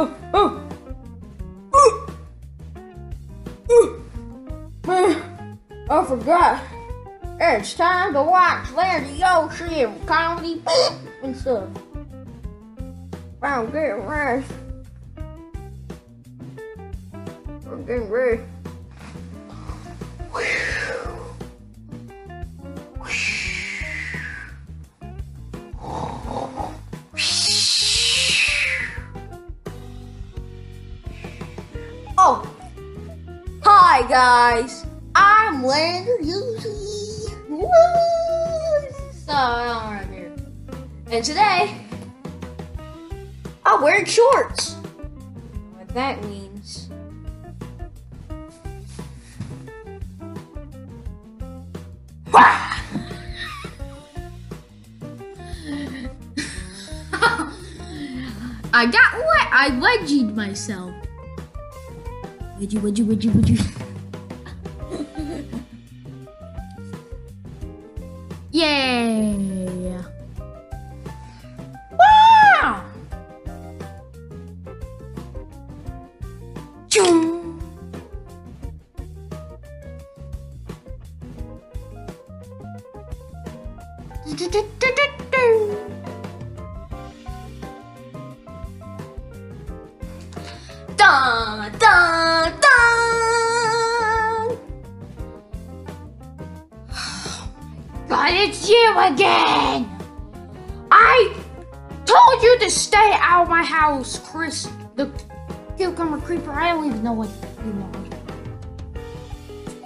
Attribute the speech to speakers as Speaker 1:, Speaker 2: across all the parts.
Speaker 1: Oh, I forgot. It's time to watch Larry and comedy and stuff. I'm getting ready. I'm getting ready. Oh, hi guys. I'm Lander Usually. So I'm right here, and today I'm wearing shorts. What that means. I got what? I wedgied myself. Wedgie, wedgie, wedgie, wedgie. Yay! Wow! Choo! Dun, dun, dun! You again! I told you to stay out of my house, Chris. The cucumber creeper, I don't even know what you want.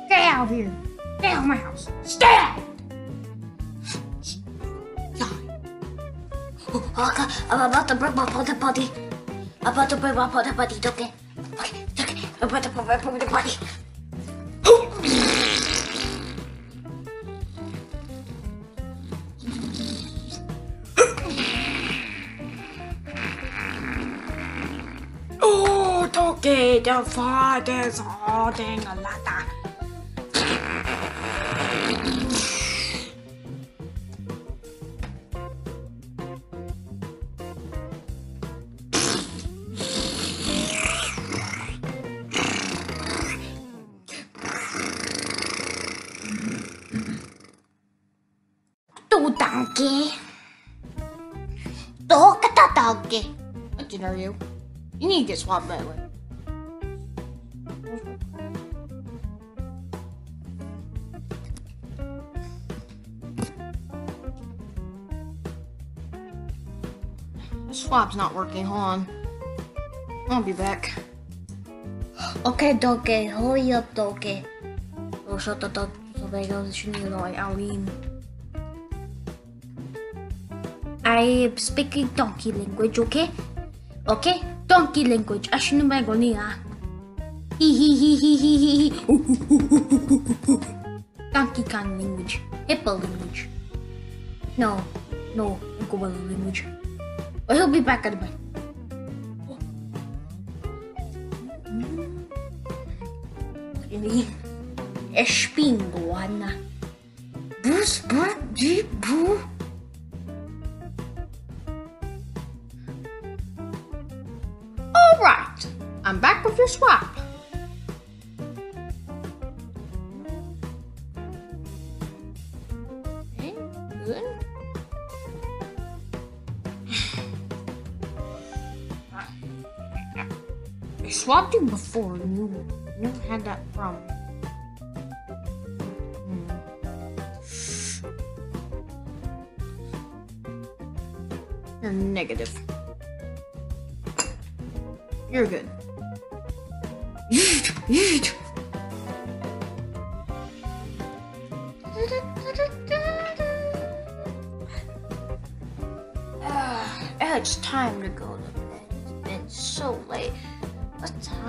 Speaker 1: Get out of here. Get out of my house. Stay out!
Speaker 2: Okay, I'm about to bring my porta potty. I'm about to bring my porta potty, okay? Okay, okay, I'm about to bring my porta potty.
Speaker 1: Toque de fates, oh, tenga lata.
Speaker 2: Tu donkey. Look at the donkey.
Speaker 1: What did are you? You need to get swapped that way. Swap's not working. Hold on. I'll be back.
Speaker 2: Okay, donkey, hurry up, donkey. Oh, shut up, so they go to like Aline. I am speaking donkey language, okay? Okay? Donkey language. Ashinu ba ko niya? Hihihihihihi. Donkey Kong language. Hippo language. No, no, Gorilla language. But he'll be back at the back. Ini Espingoana. Bus, bus.
Speaker 1: All right. I'm back with your swap. I swapped you before. and You had that problem. Hmm. You're negative. You're good. Ah, it's time to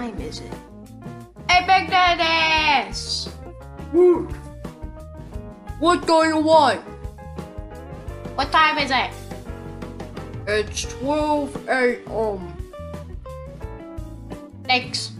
Speaker 1: time is it? Hey, Big Daddy! What do you want? What time is it? It's 12 a.m. Thanks.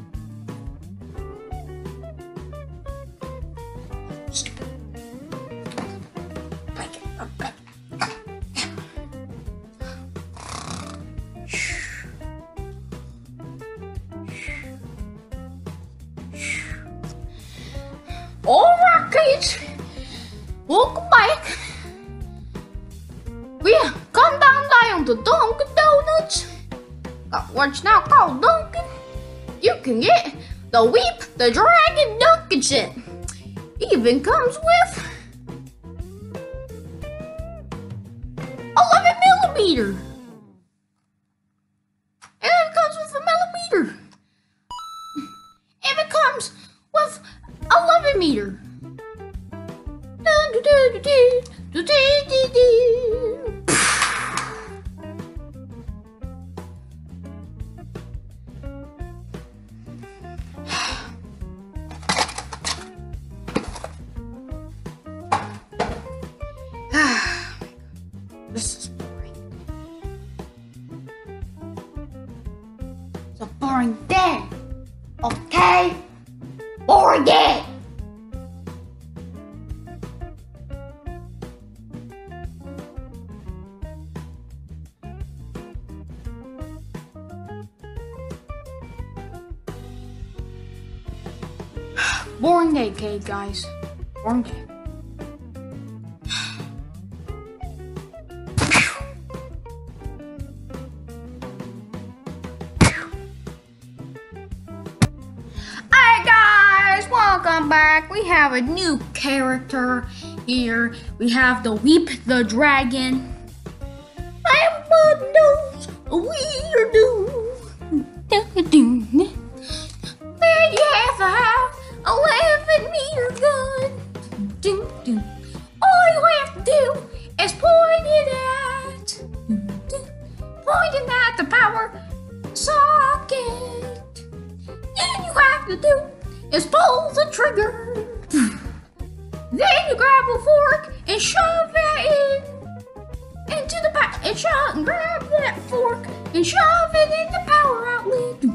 Speaker 1: can get the weep, the dragon Dunkin' and. Even comes with 11 millimeter. And it comes with a millimeter. And it comes with 11 meter. Dun, dun, dun, This is boring. It's a boring day. Okay? Boring day. Boring day, okay, guys. Boring day. Welcome back. We have a new character here. We have the Weep the Dragon. Everyone knows we do. Then and shove and grab that fork and shove it in the power outlet.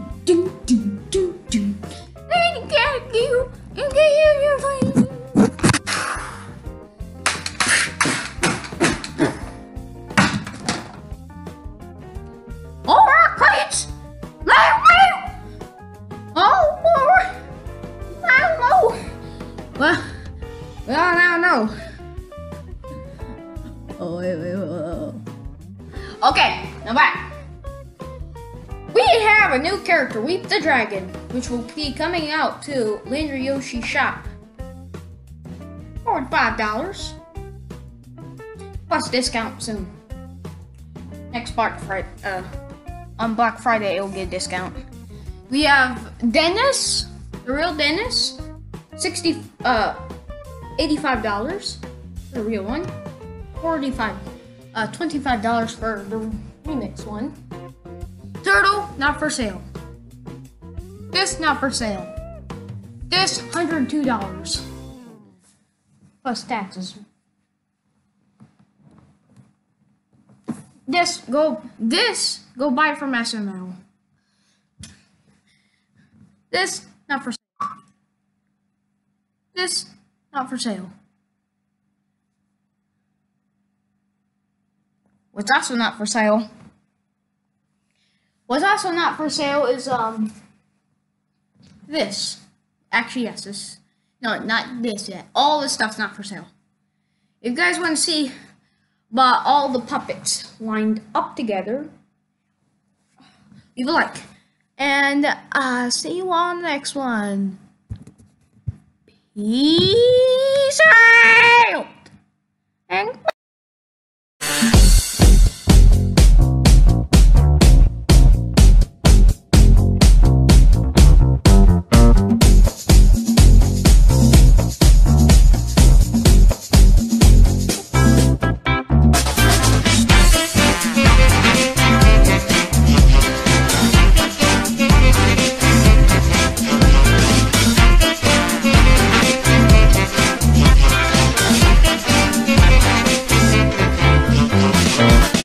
Speaker 1: Weep the Dragon, which will be coming out to Linder Yoshi Shop for five dollars plus discount soon. Next Black Friday, uh, on Black Friday, it'll get discount. We have Dennis, the real Dennis, sixty, uh, eighty-five dollars, the real one. Forty-five, uh, twenty-five dollars for the remix one. Turtle, not for sale. This not for sale. This hundred two dollars plus taxes. This go this go buy from SML. This not for sale. This not for sale. What's also not for sale? What's also not for sale is um this. Actually, yes, this. No, not this yet. All this stuff's not for sale. If you guys want to see but all the puppets lined up together, leave a like. And uh, see you on the next one. Peace out! And